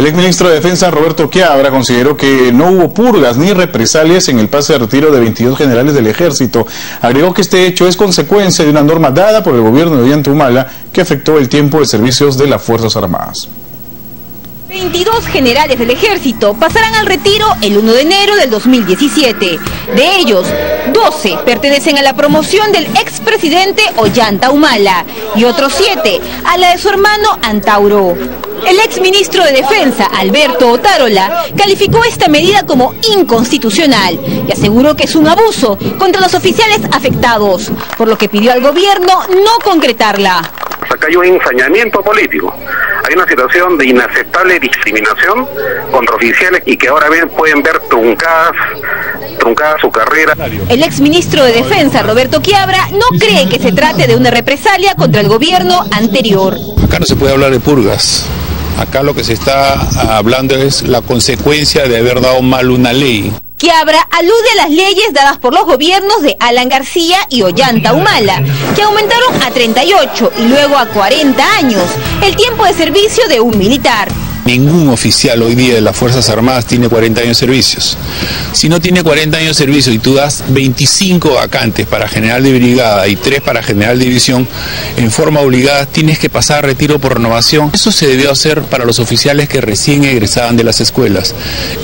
El exministro de Defensa Roberto Quiabra consideró que no hubo purgas ni represalias en el pase de retiro de 22 generales del ejército. Agregó que este hecho es consecuencia de una norma dada por el gobierno de Ollanta Humala que afectó el tiempo de servicios de las Fuerzas Armadas. 22 generales del ejército pasarán al retiro el 1 de enero del 2017. De ellos, 12 pertenecen a la promoción del expresidente Ollanta Humala y otros 7 a la de su hermano Antauro. El exministro de Defensa, Alberto Otárola, calificó esta medida como inconstitucional y aseguró que es un abuso contra los oficiales afectados, por lo que pidió al gobierno no concretarla. Acá hay un ensañamiento político hay una situación de inaceptable discriminación contra oficiales y que ahora bien pueden ver truncadas, truncada su carrera. El exministro de Defensa, Roberto Quiabra, no cree que se trate de una represalia contra el gobierno anterior. Acá no se puede hablar de purgas. Acá lo que se está hablando es la consecuencia de haber dado mal una ley. Quiabra alude a las leyes dadas por los gobiernos de Alan García y Ollanta Humala, que aumentaron a 38 y luego a 40 años el tiempo de servicio de un militar. Ningún oficial hoy día de las Fuerzas Armadas tiene 40 años de servicios. Si no tiene 40 años de servicio y tú das 25 vacantes para general de brigada y 3 para general de división, en forma obligada tienes que pasar a retiro por renovación. Eso se debió hacer para los oficiales que recién egresaban de las escuelas.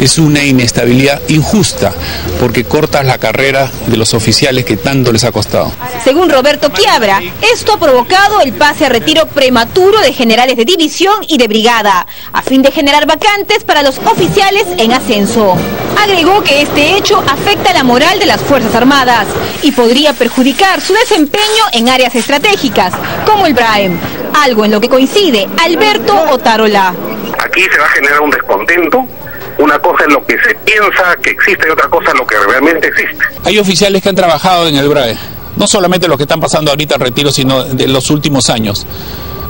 Es una inestabilidad injusta porque cortas la carrera de los oficiales que tanto les ha costado. Según Roberto Quiabra, esto ha provocado el pase a retiro prematuro de generales de división y de brigada de generar vacantes para los oficiales en ascenso. Agregó que este hecho afecta la moral de las Fuerzas Armadas y podría perjudicar su desempeño en áreas estratégicas, como el BRAEM, algo en lo que coincide Alberto Otarola. Aquí se va a generar un descontento una cosa es lo que se piensa que existe y otra cosa es lo que realmente existe. Hay oficiales que han trabajado en el BRAE, no solamente los que están pasando ahorita al retiro, sino de los últimos años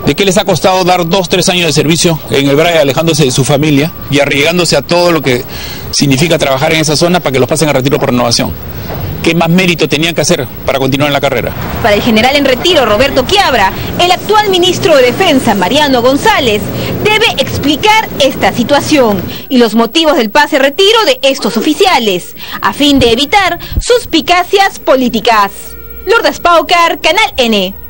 de qué les ha costado dar dos, tres años de servicio en el BRAE, alejándose de su familia y arriesgándose a todo lo que significa trabajar en esa zona para que los pasen a retiro por renovación. ¿Qué más mérito tenían que hacer para continuar en la carrera? Para el general en retiro, Roberto Quiabra, el actual ministro de Defensa, Mariano González, debe explicar esta situación y los motivos del pase retiro de estos oficiales, a fin de evitar suspicacias políticas. Lourdes Paucar, Canal N.